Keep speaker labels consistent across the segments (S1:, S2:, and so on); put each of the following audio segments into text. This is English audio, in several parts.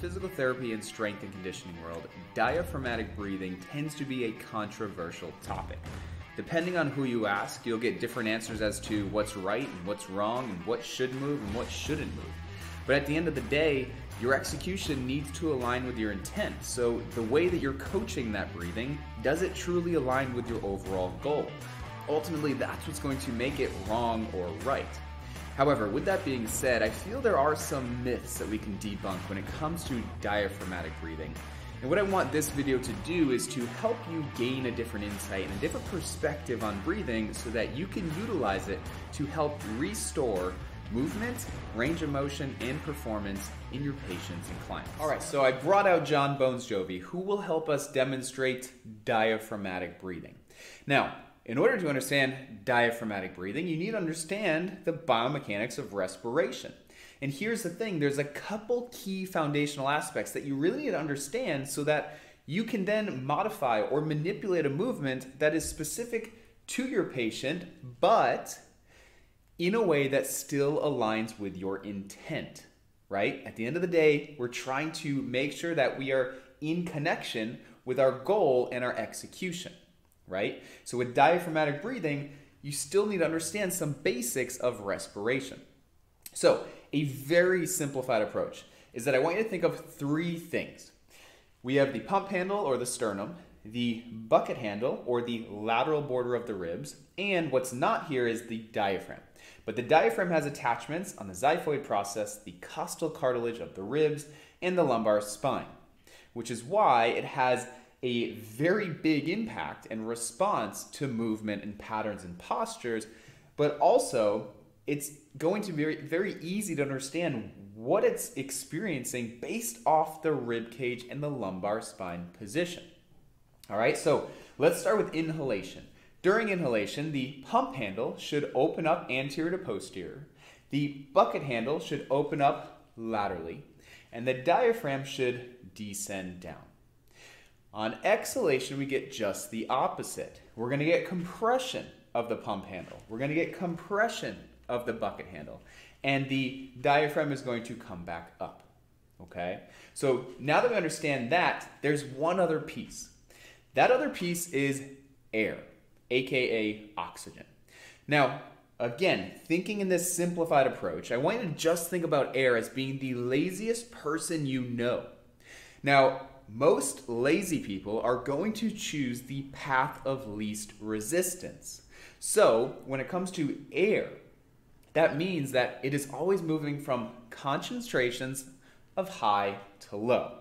S1: physical therapy and strength and conditioning world, diaphragmatic breathing tends to be a controversial topic. Depending on who you ask, you'll get different answers as to what's right and what's wrong and what should move and what shouldn't move. But at the end of the day, your execution needs to align with your intent. So the way that you're coaching that breathing, does it truly align with your overall goal? Ultimately, that's what's going to make it wrong or right. However, with that being said, I feel there are some myths that we can debunk when it comes to diaphragmatic breathing. And what I want this video to do is to help you gain a different insight and a different perspective on breathing so that you can utilize it to help restore movement, range of motion, and performance in your patients and clients. All right, so I brought out John Bones Jovi, who will help us demonstrate diaphragmatic breathing. Now, in order to understand diaphragmatic breathing, you need to understand the biomechanics of respiration. And here's the thing there's a couple key foundational aspects that you really need to understand so that you can then modify or manipulate a movement that is specific to your patient, but in a way that still aligns with your intent, right? At the end of the day, we're trying to make sure that we are in connection with our goal and our execution right? So with diaphragmatic breathing, you still need to understand some basics of respiration. So, a very simplified approach is that I want you to think of three things. We have the pump handle or the sternum, the bucket handle or the lateral border of the ribs, and what's not here is the diaphragm. But the diaphragm has attachments on the xiphoid process, the costal cartilage of the ribs, and the lumbar spine, which is why it has a very big impact and response to movement and patterns and postures, but also it's going to be very, very easy to understand what it's experiencing based off the rib cage and the lumbar spine position. All right, so let's start with inhalation. During inhalation, the pump handle should open up anterior to posterior. The bucket handle should open up laterally, and the diaphragm should descend down. On exhalation, we get just the opposite. We're going to get compression of the pump handle. We're going to get compression of the bucket handle. And the diaphragm is going to come back up. Okay? So now that we understand that, there's one other piece. That other piece is air, aka oxygen. Now, again, thinking in this simplified approach, I want you to just think about air as being the laziest person you know. Now, most lazy people are going to choose the path of least resistance. So, when it comes to air, that means that it is always moving from concentrations of high to low,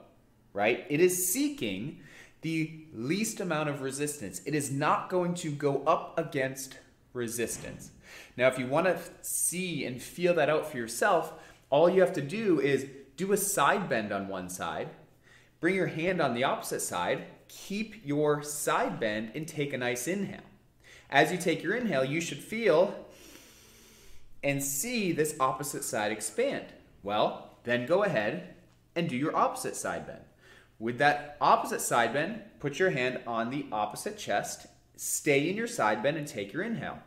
S1: right? It is seeking the least amount of resistance. It is not going to go up against resistance. Now, if you want to see and feel that out for yourself, all you have to do is do a side bend on one side Bring your hand on the opposite side, keep your side bend, and take a nice inhale. As you take your inhale, you should feel and see this opposite side expand. Well, then go ahead and do your opposite side bend. With that opposite side bend, put your hand on the opposite chest, stay in your side bend, and take your inhale.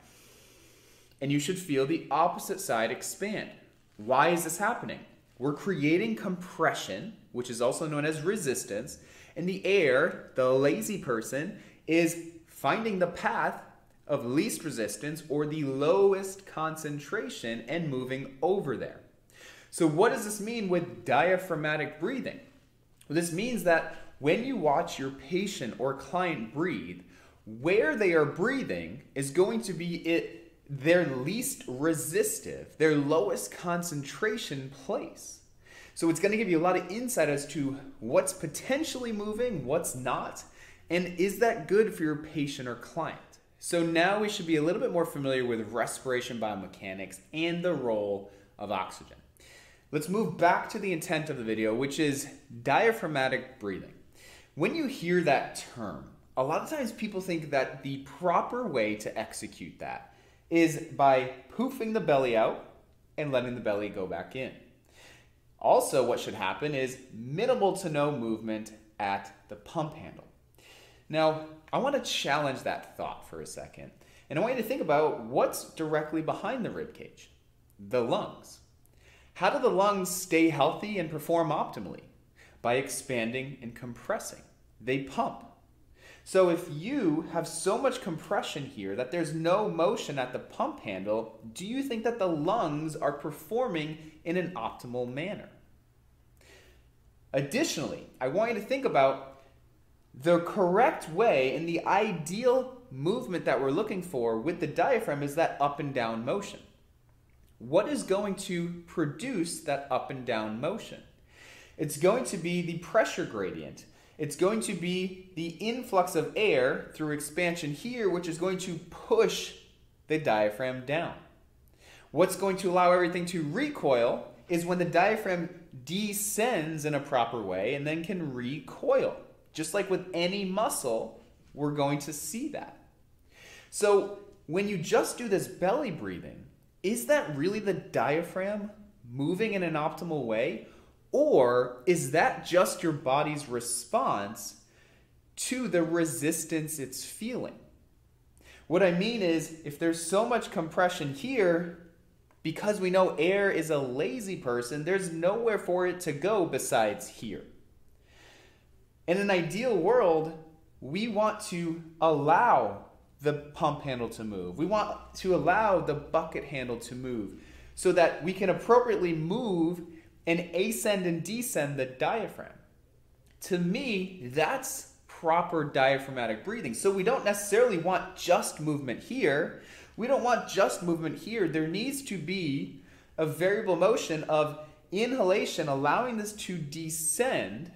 S1: And you should feel the opposite side expand. Why is this happening? We're creating compression, which is also known as resistance, and the air, the lazy person, is finding the path of least resistance or the lowest concentration and moving over there. So, what does this mean with diaphragmatic breathing? Well, this means that when you watch your patient or client breathe, where they are breathing is going to be it their least resistive, their lowest concentration place. So it's going to give you a lot of insight as to what's potentially moving, what's not, and is that good for your patient or client. So now we should be a little bit more familiar with respiration biomechanics and the role of oxygen. Let's move back to the intent of the video, which is diaphragmatic breathing. When you hear that term, a lot of times people think that the proper way to execute that is by poofing the belly out and letting the belly go back in. Also, what should happen is minimal to no movement at the pump handle. Now, I want to challenge that thought for a second. And I want you to think about what's directly behind the rib cage the lungs. How do the lungs stay healthy and perform optimally? by expanding and compressing. They pump. So if you have so much compression here that there's no motion at the pump handle, do you think that the lungs are performing in an optimal manner? Additionally, I want you to think about the correct way and the ideal movement that we're looking for with the diaphragm is that up and down motion. What is going to produce that up and down motion? It's going to be the pressure gradient. It's going to be the influx of air through expansion here, which is going to push the diaphragm down. What's going to allow everything to recoil is when the diaphragm descends in a proper way and then can recoil. Just like with any muscle, we're going to see that. So when you just do this belly breathing, is that really the diaphragm moving in an optimal way? Or is that just your body's response to the resistance it's feeling? What I mean is, if there's so much compression here, because we know air is a lazy person, there's nowhere for it to go besides here. In an ideal world, we want to allow the pump handle to move. We want to allow the bucket handle to move so that we can appropriately move and ascend and descend the diaphragm. To me, that's proper diaphragmatic breathing. So we don't necessarily want just movement here. We don't want just movement here. There needs to be a variable motion of inhalation, allowing this to descend,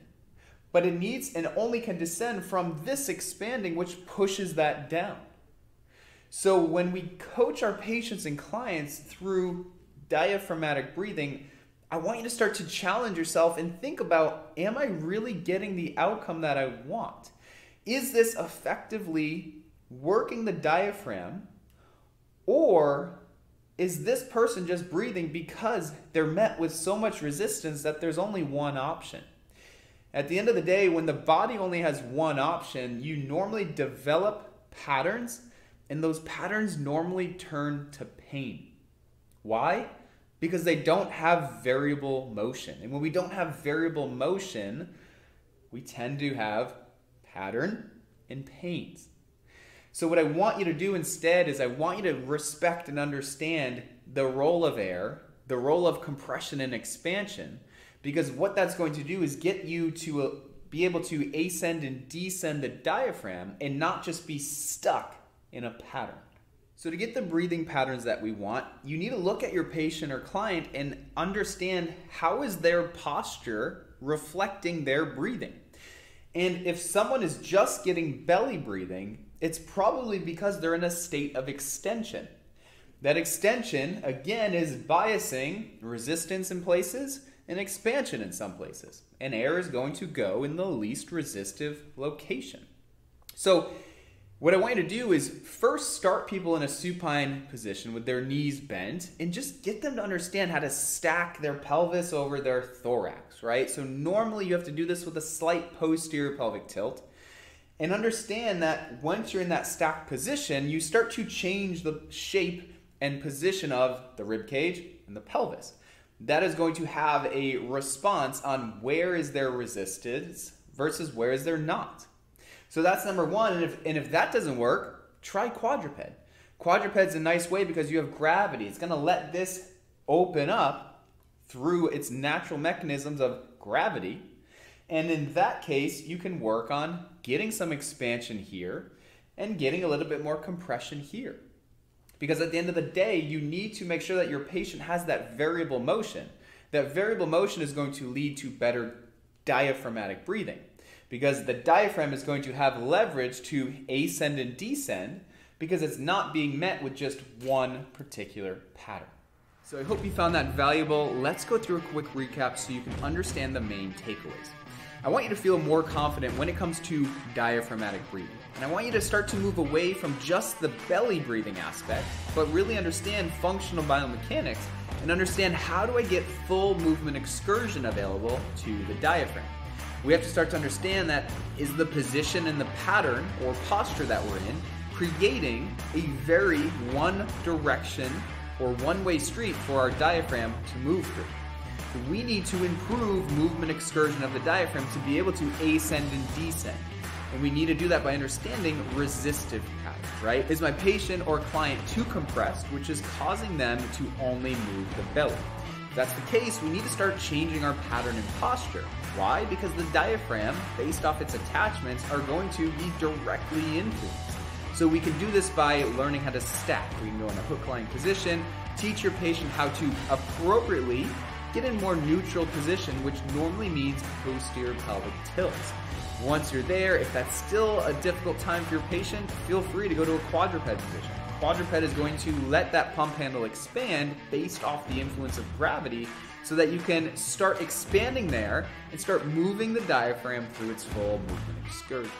S1: but it needs and only can descend from this expanding, which pushes that down. So when we coach our patients and clients through diaphragmatic breathing, I want you to start to challenge yourself and think about am I really getting the outcome that I want? Is this effectively working the diaphragm or is this person just breathing because they're met with so much resistance that there's only one option? At the end of the day, when the body only has one option, you normally develop patterns, and those patterns normally turn to pain. Why? Because they don't have variable motion. And when we don't have variable motion, we tend to have pattern and pains. So, what I want you to do instead is I want you to respect and understand the role of air, the role of compression and expansion, because what that's going to do is get you to uh, be able to ascend and descend the diaphragm and not just be stuck in a pattern. So to get the breathing patterns that we want, you need to look at your patient or client and understand how is their posture reflecting their breathing. And if someone is just getting belly breathing, it's probably because they're in a state of extension. That extension, again, is biasing resistance in places and expansion in some places. And air is going to go in the least resistive location. So what I want you to do is first start people in a supine position with their knees bent and just get them to understand how to stack their pelvis over their thorax, right? So normally you have to do this with a slight posterior pelvic tilt. And understand that once you're in that stacked position, you start to change the shape and position of the rib cage and the pelvis. That is going to have a response on where is there resistance versus where is there not. So that's number one. And if, and if that doesn't work, try quadruped. Quadruped's a nice way because you have gravity. It's going to let this open up through its natural mechanisms of gravity. And in that case, you can work on getting some expansion here and getting a little bit more compression here. Because at the end of the day, you need to make sure that your patient has that variable motion. That variable motion is going to lead to better diaphragmatic breathing because the diaphragm is going to have leverage to ascend and descend because it's not being met with just one particular pattern. So I hope you found that valuable. Let's go through a quick recap so you can understand the main takeaways. I want you to feel more confident when it comes to diaphragmatic breathing. And I want you to start to move away from just the belly breathing aspect, but really understand functional biomechanics and understand how do I get full movement excursion available to the diaphragm we have to start to understand that is the position and the pattern or posture that we're in creating a very one direction or one way street for our diaphragm to move through. we need to improve movement excursion of the diaphragm to be able to ascend and descend. And we need to do that by understanding resistive patterns, right? Is my patient or client too compressed, which is causing them to only move the belly? If that's the case, we need to start changing our pattern and posture. Why? Because the diaphragm, based off its attachments, are going to be directly influenced. So we can do this by learning how to stack. We can go in a hook lying position, teach your patient how to appropriately get in more neutral position, which normally means posterior pelvic tilts. Once you're there, if that's still a difficult time for your patient, feel free to go to a quadruped position. Quadruped is going to let that pump handle expand based off the influence of gravity so that you can start expanding there and start moving the diaphragm through its full movement excursion.